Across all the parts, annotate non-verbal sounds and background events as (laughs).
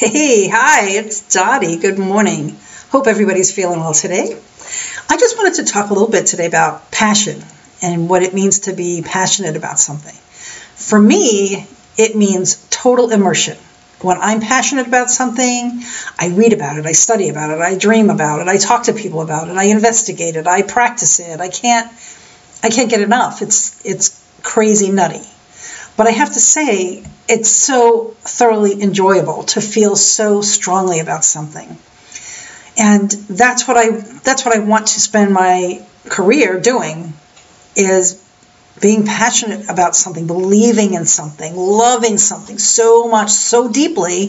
Hey, hi, it's Dottie. Good morning. Hope everybody's feeling well today. I just wanted to talk a little bit today about passion and what it means to be passionate about something. For me, it means total immersion. When I'm passionate about something, I read about it, I study about it, I dream about it, I talk to people about it, I investigate it, I practice it. I can't I can't get enough. It's it's crazy nutty. But I have to say, it's so thoroughly enjoyable to feel so strongly about something. And that's what I that's what I want to spend my career doing is being passionate about something, believing in something, loving something so much, so deeply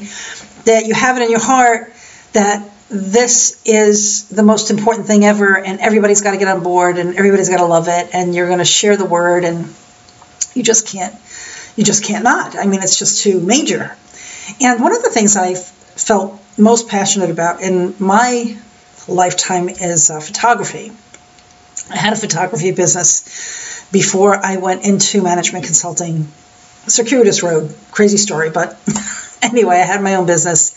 that you have it in your heart that this is the most important thing ever and everybody's got to get on board and everybody's got to love it and you're going to share the word and you just can't you just can't not. I mean, it's just too major. And one of the things I felt most passionate about in my lifetime is uh, photography. I had a photography business before I went into management consulting. Circuitous road, crazy story, but (laughs) anyway, I had my own business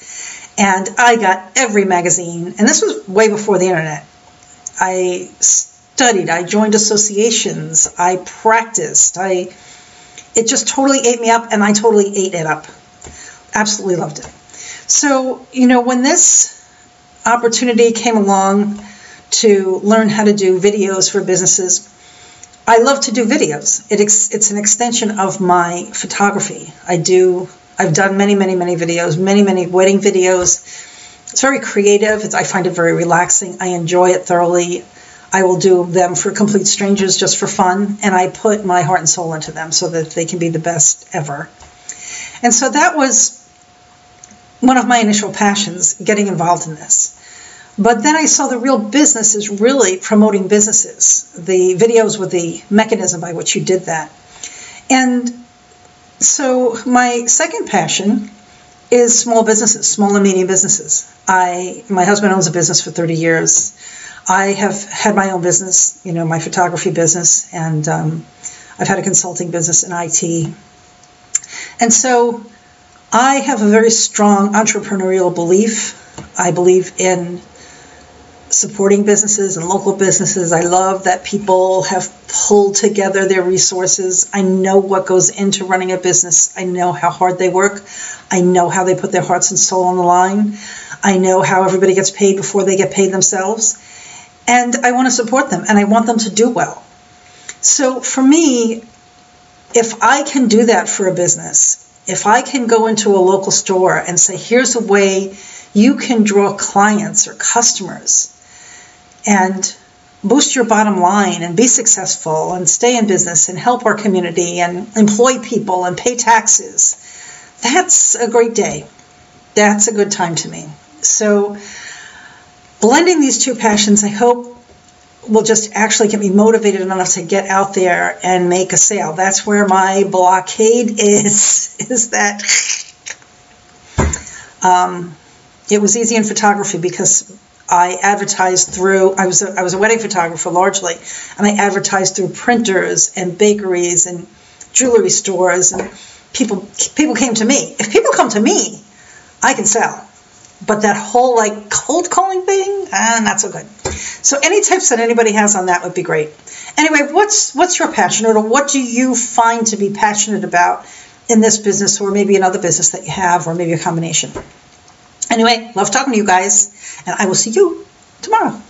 and I got every magazine, and this was way before the internet. I studied, I joined associations, I practiced, I it just totally ate me up, and I totally ate it up. Absolutely loved it. So, you know, when this opportunity came along to learn how to do videos for businesses, I love to do videos. It it's an extension of my photography. I do. I've done many, many, many videos, many, many wedding videos. It's very creative. It's, I find it very relaxing. I enjoy it thoroughly. I will do them for complete strangers just for fun, and I put my heart and soul into them so that they can be the best ever. And so that was one of my initial passions, getting involved in this. But then I saw the real business is really promoting businesses. The videos were the mechanism by which you did that. And so my second passion is small businesses, small and medium businesses. I my husband owns a business for 30 years. I have had my own business, you know, my photography business, and um, I've had a consulting business in IT. And so I have a very strong entrepreneurial belief. I believe in supporting businesses and local businesses. I love that people have pulled together their resources. I know what goes into running a business. I know how hard they work. I know how they put their hearts and soul on the line. I know how everybody gets paid before they get paid themselves and I want to support them and I want them to do well. So for me, if I can do that for a business, if I can go into a local store and say, here's a way you can draw clients or customers and boost your bottom line and be successful and stay in business and help our community and employ people and pay taxes, that's a great day. That's a good time to me. So blending these two passions, I hope will just actually get me motivated enough to get out there and make a sale. That's where my blockade is, (laughs) is that um, it was easy in photography because I advertised through, I was, a, I was a wedding photographer largely, and I advertised through printers and bakeries and jewelry stores and people, people came to me. If people come to me, I can sell. But that whole like cold calling thing, uh, not so good. So any tips that anybody has on that would be great. Anyway, what's what's your passion or what do you find to be passionate about in this business or maybe another business that you have or maybe a combination? Anyway, love talking to you guys, and I will see you tomorrow.